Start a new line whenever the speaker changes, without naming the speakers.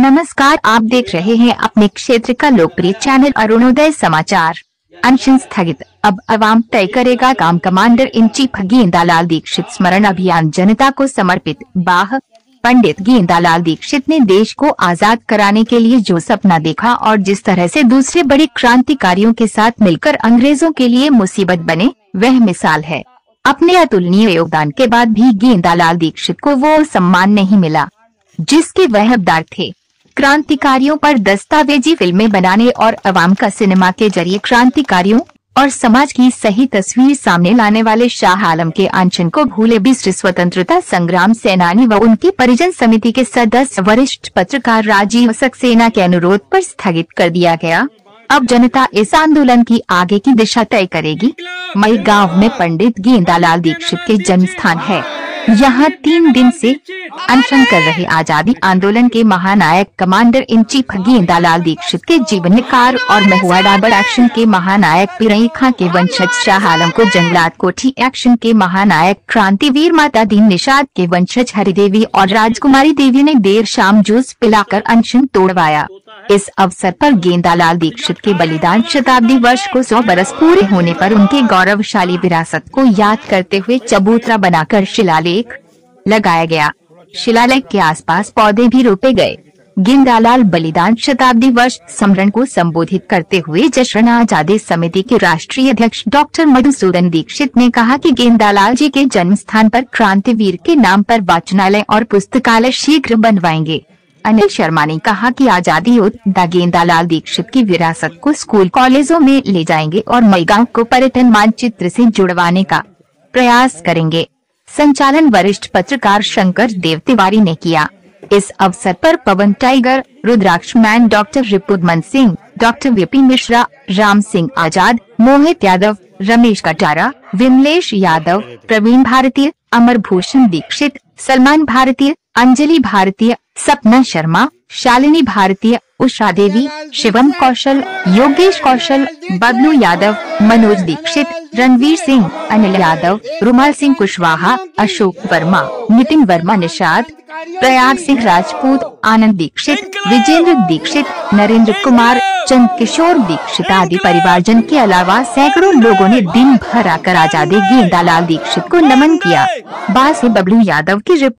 नमस्कार, आप देख रहे हैं अपने क्षेत्र का लोकप्रिय चैनल अरुणोदय समाचार। अनशन स्थगित। अब अवाम तय करेगा काम commander in chief Gendalal Dixit स्मरण अभियान। जनता को समर्पित। बाह। पंडित गेंदालाल दीक्षित ने देश को आज़ाद कराने के लिए जो सपना देखा और जिस तरह से दूसरे बड़े क्रांतिकारियों के साथ मिलकर अंग्रेज़ों के लिए मुसीबत बने, वह मिसाल है। अपने अतुलनीय योगदान के बाद भी गेंदालाल दीक्षित को वो सम्मान नहीं मिला, जिसके वह हकदार थे। क्रांतिकारियों पर दस्तावेजी फ़िल्में बनाने और अवाम का सिनेमा के ज़रिए क्रांतिकारियों और समाज की सही तस्वीर सामने लाने वाले शाह आलम के आंचन को भूले विश्व स्वतंत्रता संग्राम सेनानी व उनकी परिजन समिति के सदस्य वरिष्ठ पत्रकार राजीव सक्सेना के अनुरोध पर स्थगित कर दिया गया। अब जनता इस आंदोलन की आगे की दिशा तय करेगी। मई गाँव में पंडित गेंदालाल दीक्षित के जन्म स्थान है। यहाँ तीन दिन से अनशन कर रहे आज़ादी आंदोलन के महानायक commander in chief Gendalal Dixit के जीवन कार और महुआ डाबर एक्शन के महानायक पिरई खां के वंशज शाह आलम को जंगलात कोठी एक्शन के महानायक क्रांतिवीर माता दीन निषाद के वंशज हरिदेवी और राजकुमारी देवी ने देर शाम जूस पिलाकर अनशन तोड़वाया। इस अवसर पर गेंदालाल दीक्षित के बलिदान शताब्दी वर्ष को सौ बरस पूरे होने पर उनके गौरवशाली विरासत को याद करते हुए चबूतरा बनाकर शिलालेख लगाया गया। शिलालेख के आसपास पौधे भी रोपे गए। गेंदालाल बलिदान शताब्दी वर्ष सम्मेलन को संबोधित करते हुए जश्न आज़ादी समिति के राष्ट्रीय अध्यक्ष डॉक्टर मधुसूदन दीक्षित ने कहा कि गेंदालाल जी के जन्म स्थान पर क्रांतिवीर के नाम पर वाचनालय और पुस्तकालय शीघ्र बनवाएँगे। अनिल शर्मा ने कहा कि आज़ादी योद्धा गेंदालाल दीक्षित की विरासत को स्कूल कॉलेजों में ले जाएँगे और मैगांव को पर्यटन मानचित्र से जुड़वाने का प्रयास करेंगे। संचालन वरिष्ठ पत्रकार शंकर देव तिवारी ने किया। इस अवसर पर Pawan tiger, Rudraksh man, doctor Ripudaman Singh, doctor Vipin Mishra, Ram Singh Azad, Mohit Yadav, Ramesh Katara, Vimlesh Yadav, Praveen Bhartiya, Amar Bhushan Dixit, Salman भारतीय अंजलि भारतीय, सपना शर्मा, शालिनी भारतीय, उषा देवी, शिवम कौशल, योगेश कौशल, बबलू यादव, मनोज दीक्षित, रणवीर सिंह, अनिल यादव, रुमाल सिंह कुशवाहा, अशोक वर्मा, नितिन वर्मा निषाद, प्रयाग सिंह राजपूत, आनंद दीक्षित, विजेंद्र दीक्षित, नरेंद्र कुमार, चंद किशोर दीक्षित आदि परिवारजन के अलावा सैकड़ों लोगों ने दिन भर आकर आज़ादी गेंदालाल दीक्षित को नमन किया। बास बबलू यादव की report